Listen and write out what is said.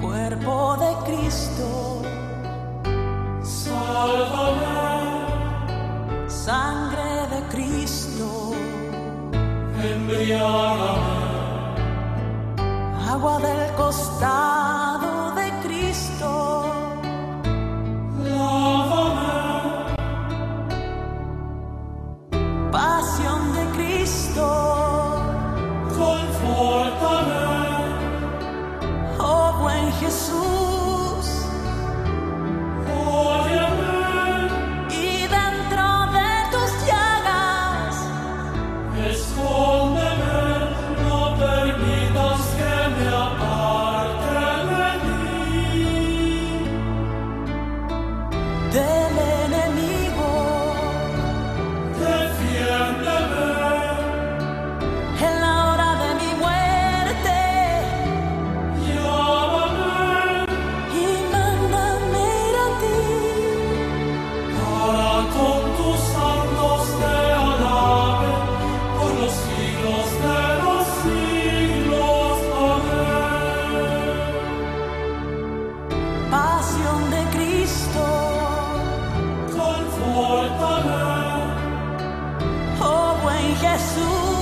Cuerpo de Cristo, sálvame. Sangre de Cristo, embriágame. Agua del costal. Jesús.